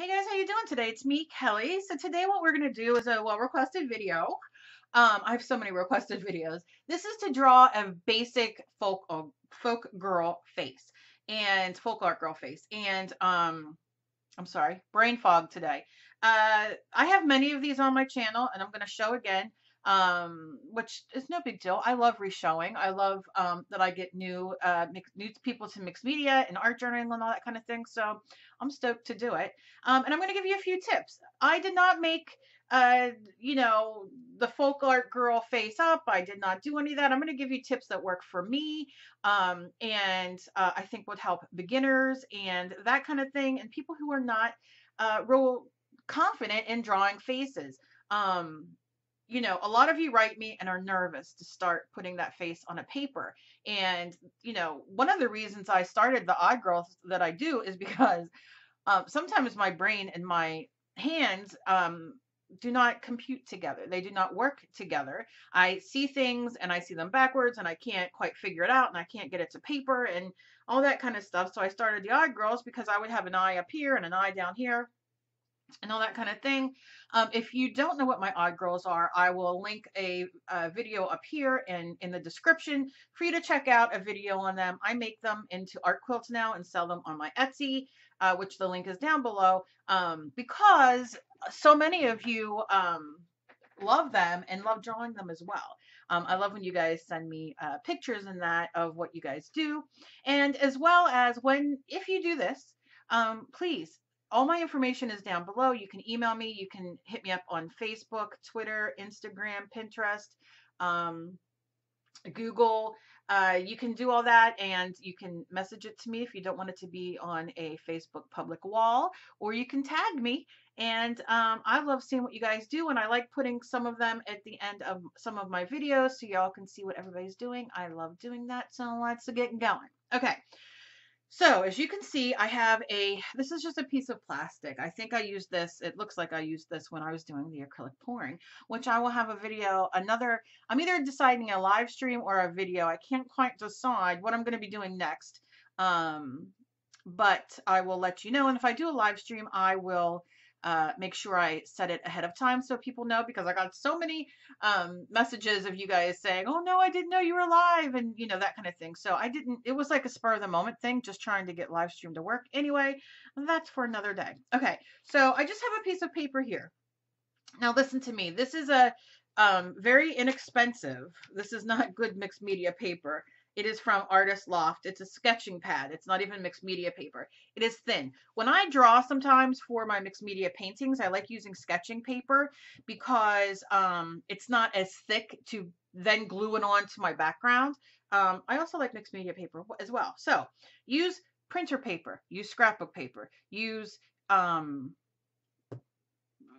Hey guys, how you doing today? It's me, Kelly. So today what we're going to do is a well-requested video. Um, I have so many requested videos. This is to draw a basic folk uh, folk girl face and folk art girl face. And um, I'm sorry, brain fog today. Uh, I have many of these on my channel and I'm going to show again um, which is no big deal. I love reshowing. I love um, that I get new uh, mix, new people to mixed media and art journaling and all that kind of thing. So I'm stoked to do it. Um, and I'm going to give you a few tips. I did not make, uh, you know, the folk art girl face up. I did not do any of that. I'm going to give you tips that work for me um, and uh, I think would help beginners and that kind of thing and people who are not uh, real confident in drawing faces. Um, you know, a lot of you write me and are nervous to start putting that face on a paper. And, you know, one of the reasons I started the odd girls that I do is because um, sometimes my brain and my hands um, do not compute together. They do not work together. I see things and I see them backwards and I can't quite figure it out and I can't get it to paper and all that kind of stuff. So I started the odd girls because I would have an eye up here and an eye down here and all that kind of thing. Um, if you don't know what my odd girls are, I will link a, a, video up here and in the description for you to check out a video on them. I make them into art quilts now and sell them on my Etsy, uh, which the link is down below, um, because so many of you um, love them and love drawing them as well. Um, I love when you guys send me uh, pictures and that of what you guys do. And as well as when, if you do this, um, please all my information is down below. You can email me. You can hit me up on Facebook, Twitter, Instagram, Pinterest, um, Google. Uh, you can do all that and you can message it to me if you don't want it to be on a Facebook public wall, or you can tag me. And um, I love seeing what you guys do, and I like putting some of them at the end of some of my videos so y'all can see what everybody's doing. I love doing that, so let's get going. Okay. So as you can see, I have a, this is just a piece of plastic. I think I used this, it looks like I used this when I was doing the acrylic pouring, which I will have a video, another, I'm either deciding a live stream or a video. I can't quite decide what I'm going to be doing next. Um, but I will let you know. And if I do a live stream, I will uh, make sure I set it ahead of time so people know because I got so many um, messages of you guys saying, oh no, I didn't know you were live and you know, that kind of thing. So I didn't, it was like a spur of the moment thing, just trying to get live stream to work. Anyway, that's for another day. Okay. So I just have a piece of paper here. Now listen to me. This is a um, very inexpensive. This is not good mixed media paper. It is from Artist Loft. It's a sketching pad. It's not even mixed media paper. It is thin. When I draw sometimes for my mixed media paintings, I like using sketching paper because um, it's not as thick to then glue it on to my background. Um, I also like mixed media paper as well. So use printer paper, use scrapbook paper, use um,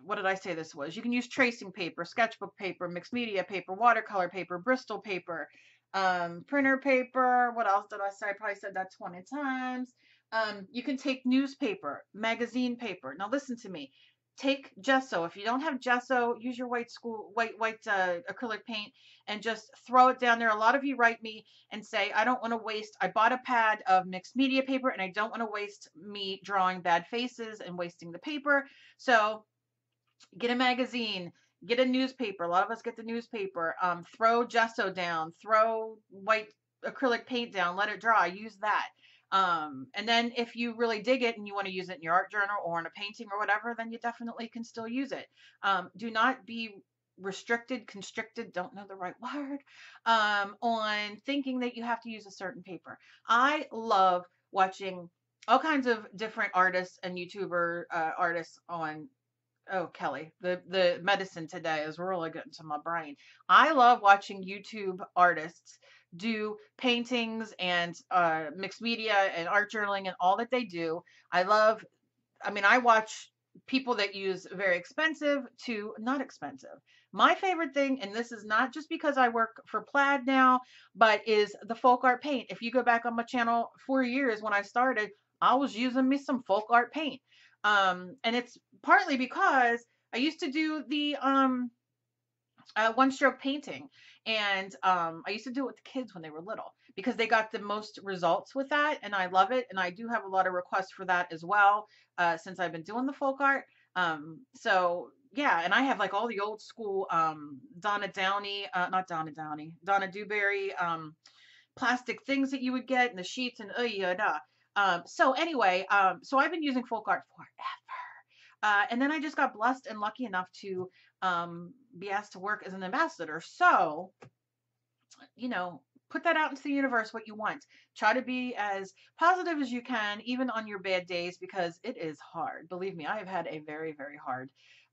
what did I say this was? You can use tracing paper, sketchbook paper, mixed media paper, watercolor paper, Bristol paper, um, printer paper. What else did I say? I probably said that 20 times. Um, you can take newspaper, magazine paper. Now listen to me. Take gesso. If you don't have gesso, use your white school white white uh, acrylic paint and just throw it down there. A lot of you write me and say, I don't want to waste. I bought a pad of mixed media paper and I don't want to waste me drawing bad faces and wasting the paper. So get a magazine, get a newspaper. A lot of us get the newspaper. Um, throw gesso down, throw white acrylic paint down, let it dry. Use that. Um, and then if you really dig it and you want to use it in your art journal or in a painting or whatever, then you definitely can still use it. Um, do not be restricted, constricted, don't know the right word, um, on thinking that you have to use a certain paper. I love watching all kinds of different artists and YouTuber uh, artists on oh Kelly, the the medicine today is really getting to my brain. I love watching YouTube artists do paintings and uh, mixed media and art journaling and all that they do. I love. I mean, I watch people that use very expensive to not expensive. My favorite thing, and this is not just because I work for Plaid now, but is the folk art paint. If you go back on my channel four years when I started, I was using me some folk art paint. Um, and it's partly because I used to do the um, uh, one stroke painting. And um, I used to do it with the kids when they were little because they got the most results with that. And I love it. And I do have a lot of requests for that as well uh, since I've been doing the folk art. Um, so yeah, and I have like all the old school um, Donna Downey, uh, not Donna Downey, Donna Dewberry um, plastic things that you would get and the sheets and uh, yeah, da. Um, so anyway, um, so I've been using folk art forever. Uh, and then I just got blessed and lucky enough to um, be asked to work as an ambassador. So, you know, put that out into the universe what you want. Try to be as positive as you can, even on your bad days, because it is hard. Believe me, I have had a very, very hard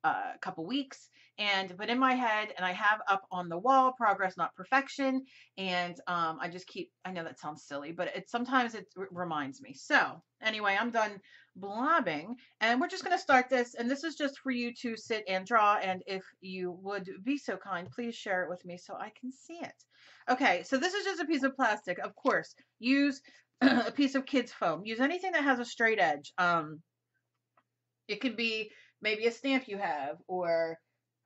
uh, couple weeks and but in my head and i have up on the wall progress not perfection and um, i just keep i know that sounds silly but it sometimes it reminds me. So anyway i'm done blobbing and we're just going to start this and this is just for you to sit and draw and if you would be so kind please share it with me so i can see it. Okay so this is just a piece of plastic of course. Use a piece of kids foam. Use anything that has a straight edge. Um it could be maybe a stamp you have or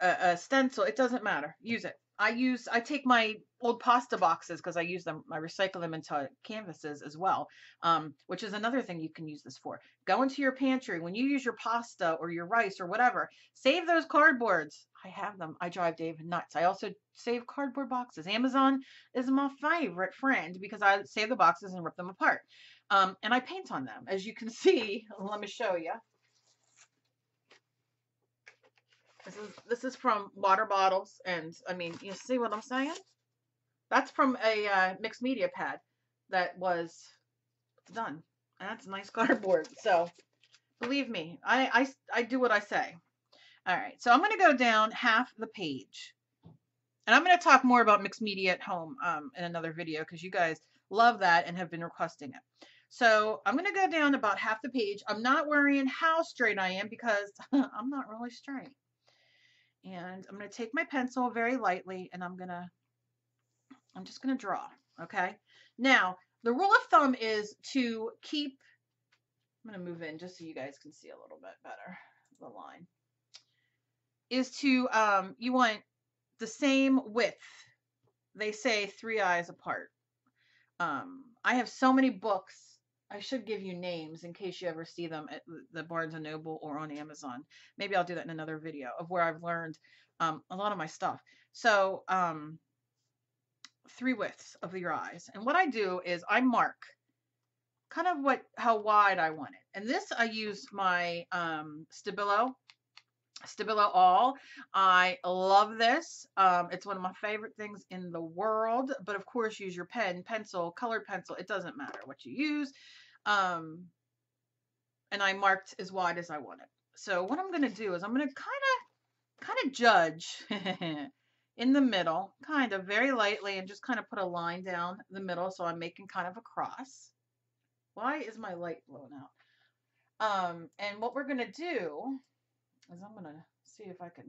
a, a stencil. It doesn't matter. Use it. I use I take my old pasta boxes because I use them. I recycle them into canvases as well, um, which is another thing you can use this for. Go into your pantry when you use your pasta or your rice or whatever. Save those cardboards. I have them. I drive Dave nuts. I also save cardboard boxes. Amazon is my favorite friend because I save the boxes and rip them apart. Um, and I paint on them. As you can see, let me show you. This is this is from water bottles, and I mean, you see what I'm saying? That's from a uh, mixed media pad that was done. And that's nice cardboard. So believe me, I, I I do what I say. All right, so I'm going to go down half the page. And I'm going to talk more about mixed media at home um, in another video because you guys love that and have been requesting it. So I'm going to go down about half the page. I'm not worrying how straight I am because I'm not really straight. And I'm going to take my pencil very lightly and I'm going to, I'm just going to draw. Okay. Now, the rule of thumb is to keep, I'm going to move in just so you guys can see a little bit better the line, is to, um, you want the same width. They say three eyes apart. Um, I have so many books I should give you names in case you ever see them at the Barnes and Noble or on Amazon. Maybe I'll do that in another video of where I've learned um, a lot of my stuff. So um, three widths of your eyes. And what I do is I mark kind of what how wide I want it. And this I use my um, Stabilo Stabilo All. I love this. Um, it's one of my favorite things in the world. But of course, use your pen, pencil, colored pencil. It doesn't matter what you use. Um, and I marked as wide as I wanted. So what I'm going to do is I'm going to kind of kind of judge in the middle, kind of very lightly, and just kind of put a line down the middle. So I'm making kind of a cross. Why is my light blown out? Um, and what we're going to do is I'm going to see if I can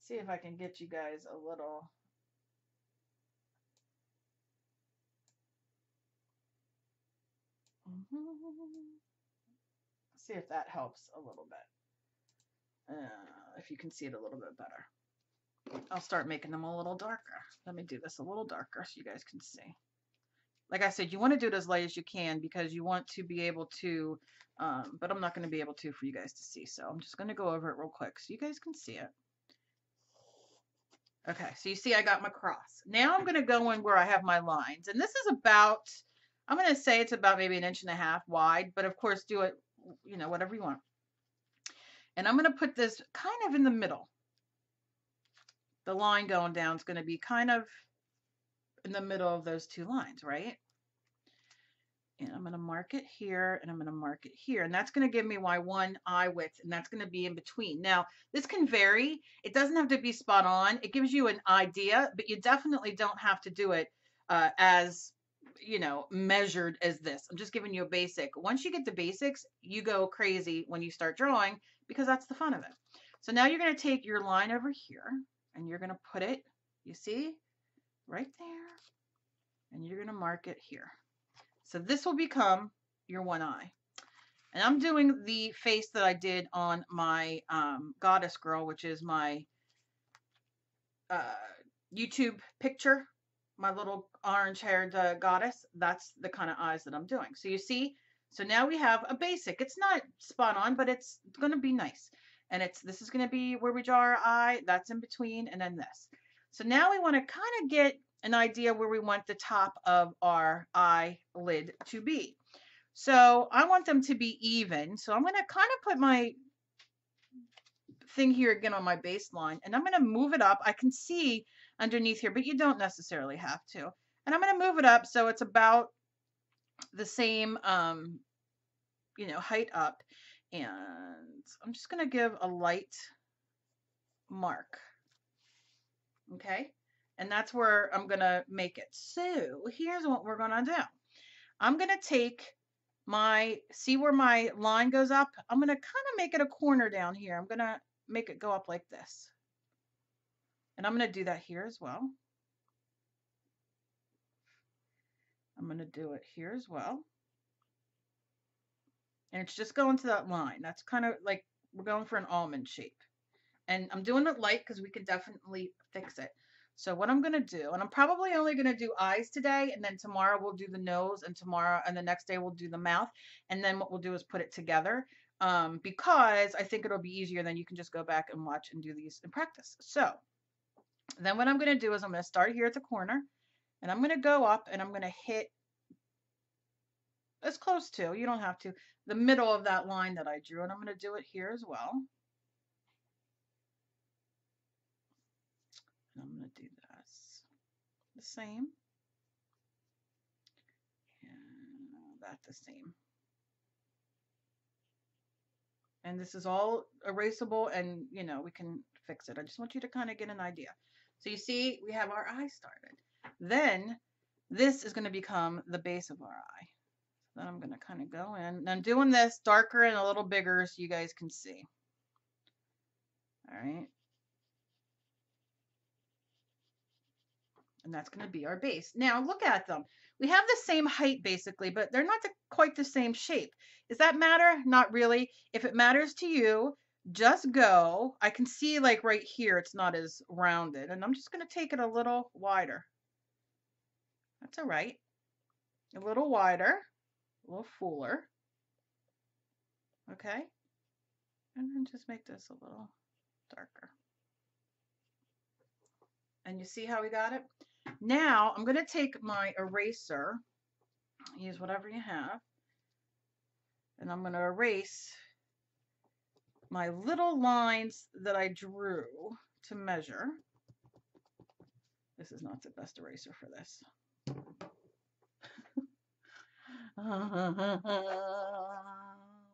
see if I can get you guys a little See if that helps a little bit. Uh, if you can see it a little bit better. I'll start making them a little darker. Let me do this a little darker so you guys can see. Like I said, you want to do it as light as you can because you want to be able to, um, but I'm not going to be able to for you guys to see. So I'm just going to go over it real quick so you guys can see it. Okay, so you see I got my cross. Now I'm going to go in where I have my lines. And this is about I'm going to say it's about maybe an inch and a half wide, but of course do it, you know, whatever you want. And I'm going to put this kind of in the middle. The line going down is going to be kind of in the middle of those two lines, right? And I'm going to mark it here and I'm going to mark it here. And that's going to give me my one eye width and that's going to be in between. Now, this can vary. It doesn't have to be spot on. It gives you an idea, but you definitely don't have to do it uh, as you know, measured as this. I'm just giving you a basic. Once you get the basics, you go crazy when you start drawing because that's the fun of it. So now you're going to take your line over here and you're going to put it, you see, right there. And you're going to mark it here. So this will become your one eye. And I'm doing the face that I did on my um, goddess girl, which is my uh, YouTube picture, my little orange haired uh, goddess. That's the kind of eyes that I'm doing. So you see, so now we have a basic. It's not spot on, but it's going to be nice. And it's this is going to be where we draw our eye. That's in between, and then this. So now we want to kind of get an idea where we want the top of our eyelid to be. So I want them to be even. So I'm going to kind of put my thing here again on my baseline and I'm going to move it up. I can see underneath here, but you don't necessarily have to. And I'm going to move it up so it's about the same, um, you know, height up. And I'm just going to give a light mark. Okay. And that's where I'm going to make it. So here's what we're going to do. I'm going to take my, see where my line goes up? I'm going to kind of make it a corner down here. I'm going to make it go up like this. And I'm going to do that here as well. I'm going to do it here as well. And it's just going to that line. That's kind of like we're going for an almond shape. And I'm doing it light because we can definitely fix it. So what I'm going to do, and I'm probably only going to do eyes today, and then tomorrow we'll do the nose, and tomorrow, and the next day we'll do the mouth. And then what we'll do is put it together um, because I think it'll be easier. Then you can just go back and watch and do these in practice. So then what I'm going to do is I'm going to start here at the corner, and I'm going to go up, and I'm going to hit as close to, you don't have to, the middle of that line that I drew, and I'm going to do it here as well. And I'm going to do this the same. And that the same. And this is all erasable and, you know, we can fix it. I just want you to kind of get an idea. So you see, we have our eye started. Then this is going to become the base of our eye. Then I'm going to kind of go in. And I'm doing this darker and a little bigger so you guys can see. All right. and that's going to be our base. Now look at them. We have the same height basically, but they're not the, quite the same shape. Does that matter? Not really. If it matters to you, just go. I can see like right here, it's not as rounded and I'm just going to take it a little wider. That's all right. A little wider, a little fuller. Okay. And then just make this a little darker. And you see how we got it? Now I'm going to take my eraser, use whatever you have, and I'm going to erase my little lines that I drew to measure. This is not the best eraser for this.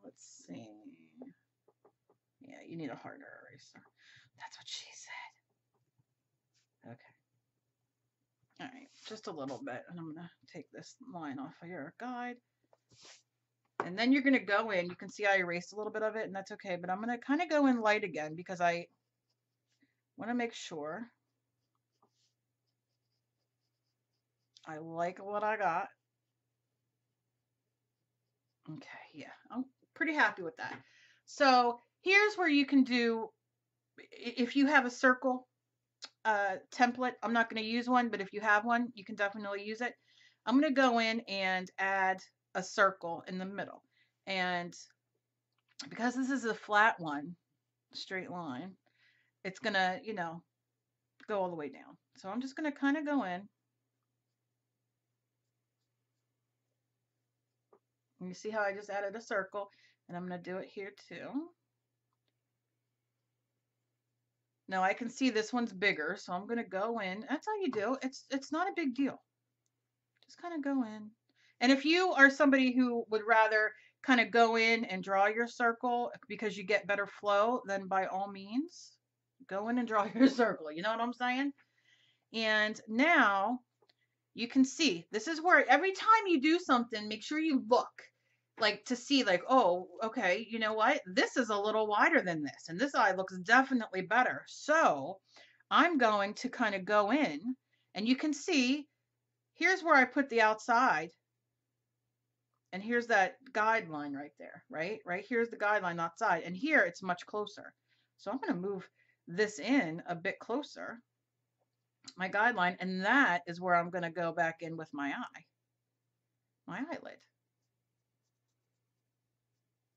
Let's see. Yeah, you need a harder eraser. That's what she said. Okay. All right, just a little bit. And I'm going to take this line off of your guide. And then you're going to go in. You can see I erased a little bit of it, and that's okay. But I'm going to kind of go in light again because I want to make sure I like what I got. Okay, yeah, I'm pretty happy with that. So here's where you can do, if you have a circle, uh, template. I'm not going to use one, but if you have one, you can definitely use it. I'm going to go in and add a circle in the middle. And because this is a flat one, straight line, it's going to, you know, go all the way down. So I'm just going to kind of go in. And you see how I just added a circle, and I'm going to do it here too. Now I can see this one's bigger, so I'm going to go in. That's how you do. It's it's not a big deal. Just kind of go in. And if you are somebody who would rather kind of go in and draw your circle because you get better flow, then by all means, go in and draw your circle. You know what I'm saying? And now you can see this is where every time you do something, make sure you look like to see like oh okay you know what this is a little wider than this and this eye looks definitely better so i'm going to kind of go in and you can see here's where i put the outside And here's that guideline right there, right? Right here's the guideline outside. And here it's much closer. So I'm going to move this in a bit closer, my guideline, and that is where I'm going to go back in with my eye, my eyelid.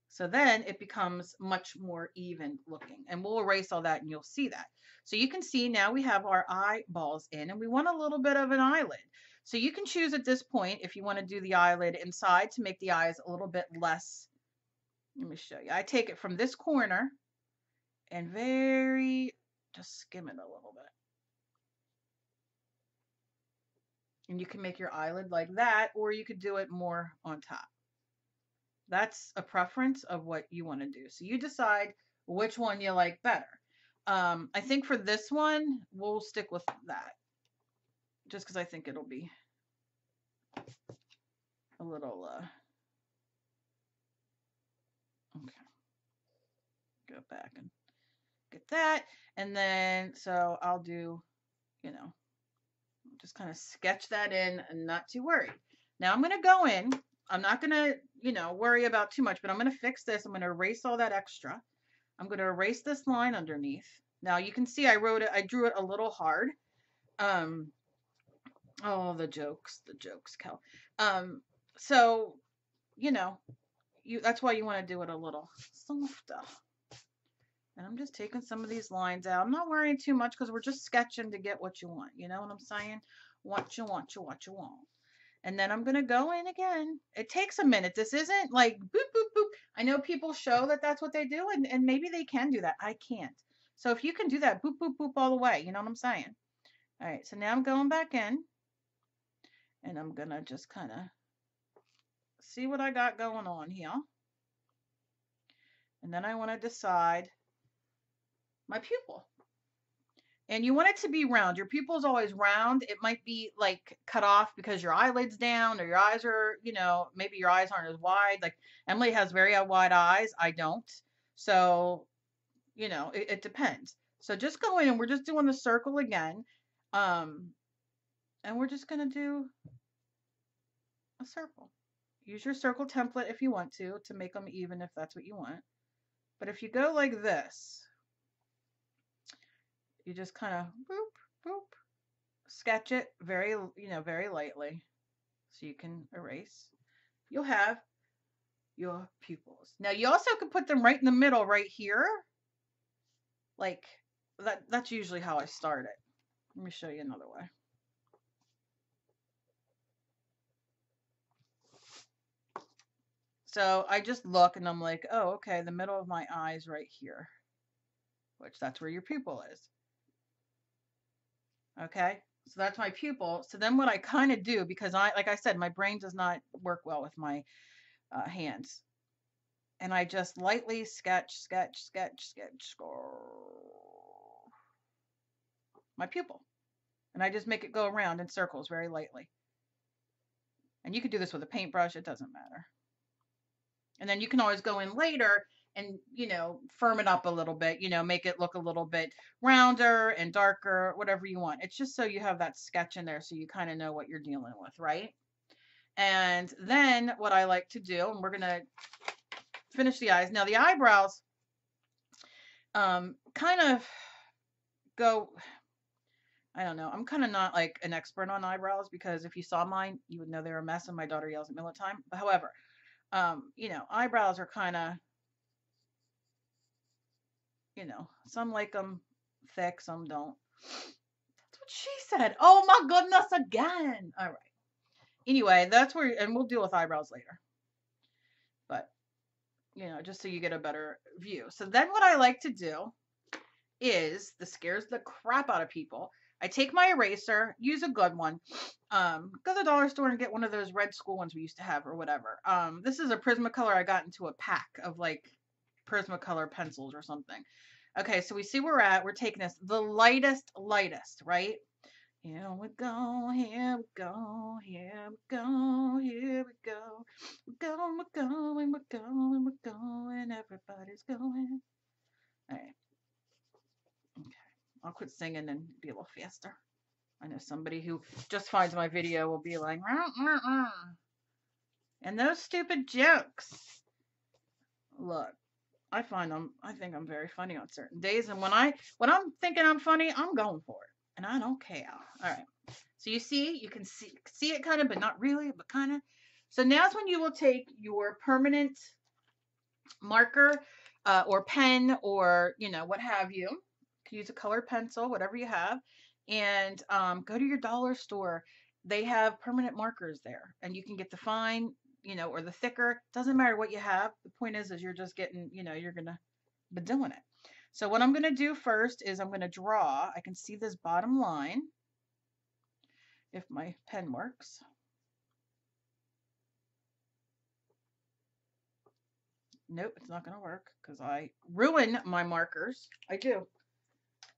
So then it becomes much more even looking and we'll erase all that and you'll see that. So you can see now we have our eyeballs in and we want a little bit of an eyelid. So you can choose at this point if you want to do the eyelid inside to make the eyes a little bit less. Let me show you. I take it from this corner and very, just skim it a little bit. And you can make your eyelid like that or you could do it more on top. That's a preference of what you want to do. So you decide which one you like better. Um, I think for this one, we'll stick with that. Just because I think it'll be a little, uh, okay. Go back and get that. And then, so I'll do, you know, just kind of sketch that in and not too worried. Now I'm going to go in I'm not going to, you know, worry about too much, but I'm going to fix this. I'm going to erase all that extra. I'm going to erase this line underneath. Now you can see I wrote it, I drew it a little hard. Um, oh, the jokes, the jokes, Kel. Um, so, you know, you that's why you want to do it a little softer. And I'm just taking some of these lines out. I'm not worrying too much because we're just sketching to get what you want. You know what I'm saying? What you want, you what you want and then I'm going to go in again. It takes a minute. This isn't like boop, boop, boop. I know people show that that's what they do, and, and maybe they can do that. I can't. So if you can do that, boop, boop, boop all the way, you know what I'm saying? All right, so now I'm going back in, and I'm going to just kind of see what I got going on here. And then I want to decide my pupil and you want it to be round. Your pupil is always round. It might be like cut off because your eyelid's down or your eyes are, you know, maybe your eyes aren't as wide. Like Emily has very wide eyes. I don't. So, you know, it, it depends. So just go in and we're just doing the circle again. Um, and we're just going to do circle. Use your circle template if you want to, to make them even if that's what you want. But if you go like this, you just kind of boop, boop, sketch it very, you know, very lightly so you can erase. You'll have your pupils. Now you also can put them right in the middle right here. Like that that's usually how I start it. Let me show you another way. So I just look and I'm like, oh, okay, the middle of my eye is right here, which that's where your pupil is. Okay, so that's my pupil. So then what I kind of do, because I, like I said, my brain does not work well with my uh, hands. And I just lightly sketch, sketch, sketch, sketch, my pupil. And I just make it go around in circles very lightly. And you could do this with a paintbrush, it doesn't matter. And then you can always go in later and you know firm it up a little bit you know make it look a little bit rounder and darker whatever you want it's just so you have that sketch in there so you kind of know what you're dealing with right and then what I like to do and we're gonna finish the eyes now the eyebrows um kind of go I don't know. I'm kind of not like an expert on eyebrows because if you saw mine, you would know they're a mess and my daughter yells at me all the time. But however, um, you know, eyebrows are kind of you know, some like them thick, some don't. That's what she said. Oh my goodness, again. All right. Anyway, that's where, and we'll deal with eyebrows later. But, you know, just so you get a better view. So then what I like to do is, this scares the crap out of people. I take my eraser, use a good one. Um, go to the dollar store and get one of those red school ones we used to have or whatever. Um, this is a Prismacolor I got into a pack of like Prismacolor pencils or something. Okay, so we see where we're at. We're taking this the lightest, lightest, right? Here we go, here we go, here we go, here we go. We're going, we're going, we're going, we're going, everybody's going. All right. Okay. I'll quit singing and be a little faster. I know somebody who just finds my video will be like, rah, rah, rah. And those stupid jokes. Look, I find them, I think I'm very funny on certain days. And when I, when I'm thinking I'm funny, I'm going for it. And I don't care. All right. So you see, you can see, see it kind of, but not really, but kind of. So now's when you will take your permanent marker uh, or pen or, you know, what have you. you use a colored pencil, whatever you have. And um, go to your dollar store. They have permanent markers there. And you can get the fine, you know, or the thicker. Doesn't matter what you have. The point is, is you're just getting, you know, you're to be doing it. So what I'm to do first is I'm to draw. I can see this bottom line if my pen works. Nope, it's not going to work because I ruin my markers. I do.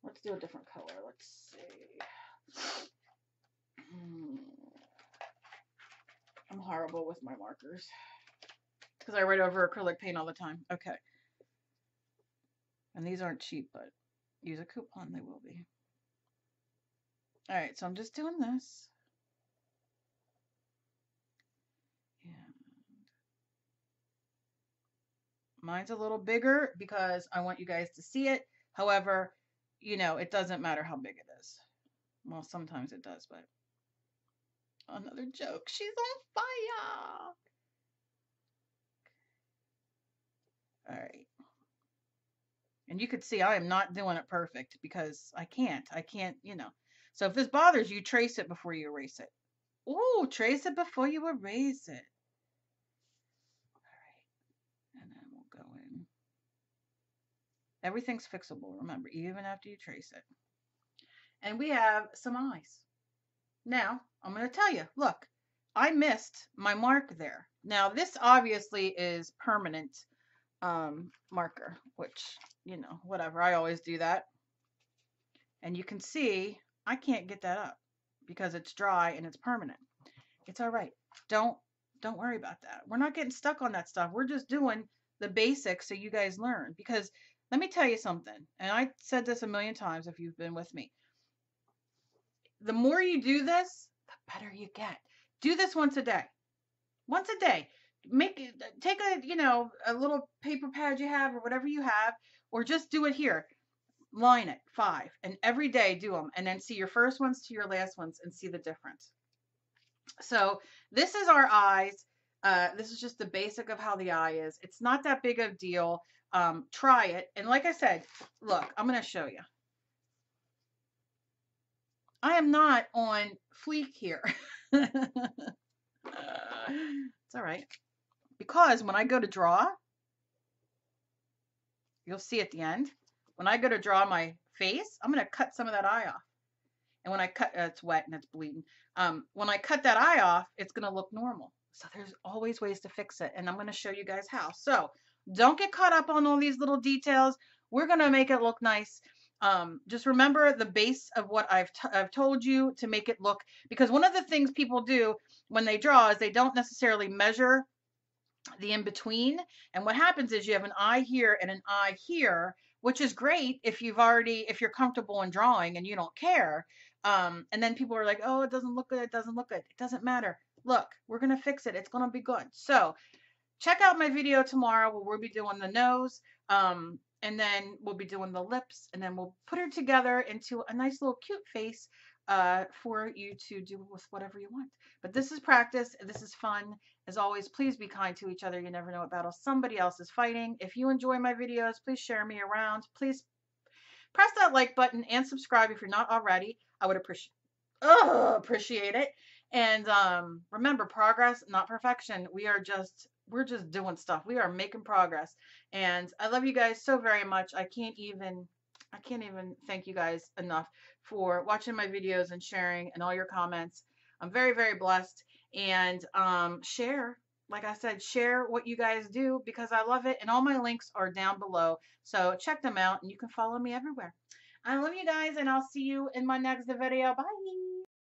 Let's do a different color. Let's see. Hmm. I'm horrible with my markers because I write over acrylic paint all the time. Okay. And these aren't cheap, but use a coupon, they will be. All right, so I'm just doing this. And mine's a little bigger because I want you guys to see it. However, you know, it doesn't matter how big it is. Well, sometimes it does, but another joke. She's on fire. All right. And you could see I am not doing it perfect because I can't. I can't, you know. So if this bothers you, trace it before you erase it. Ooh, trace it before you erase it. All right. And then we'll go in. Everything's fixable, remember, even after you trace it. And we have some eyes. Now, I'm going to tell you, look, I missed my mark there. Now, this obviously is permanent um, marker, which, you know, whatever. I always do that. And you can see I can't get that up because it's dry and it's permanent. It's all right. Don't don't worry about that. We're not getting stuck on that stuff. We're just doing the basics so you guys learn because let me tell you something. And I said this a million times if you've been with me. The more you do this, the better you get. Do this once a day. Once a day make take a you know a little paper pad you have or whatever you have or just do it here line it five and every day do them and then see your first ones to your last ones and see the difference so this is our eyes uh, this is just the basic of how the eye is it's not that big of a deal um, try it and like I said look I'm gonna show you I am not on fleek here it's all right because when I go to draw, you'll see at the end, when I go to draw my face, I'm going to cut some of that eye off. And when I cut, uh, it's wet and it's bleeding. Um, when I cut that eye off, it's going to look normal. So there's always ways to fix it. And I'm going to show you guys how. So don't get caught up on all these little details. We're going to make it look nice. Um, just remember the base of what I've, I've told you to make it look, because one of the things people do when they draw is they don't necessarily measure the in between. And what happens is you have an eye here and an eye here, which is great if you've already, if you're comfortable in drawing and you don't care. Um, and then people are like, oh, it doesn't look good. It doesn't look good. It doesn't matter. Look, we're going to fix it. It's going to be good. So check out my video tomorrow where we'll be doing the nose. Um, and then we'll be doing the lips and then we'll put her together into a nice little cute face uh, for you to do with whatever you want. But this is practice. This is fun. As always, please be kind to each other. You never know what battle somebody else is fighting. If you enjoy my videos, please share me around. Please press that like button and subscribe if you're not already. I would appreciate appreciate it. And um, remember, progress, not perfection. We are just we're just doing stuff. We are making progress. And I love you guys so very much. I can't even I can't even thank you guys enough for watching my videos and sharing and all your comments. I'm very, very blessed. And um, share, like I said, share what you guys do because I love it. And all my links are down below. So check them out and you can follow me everywhere. I love you guys and I'll see you in my next video. Bye.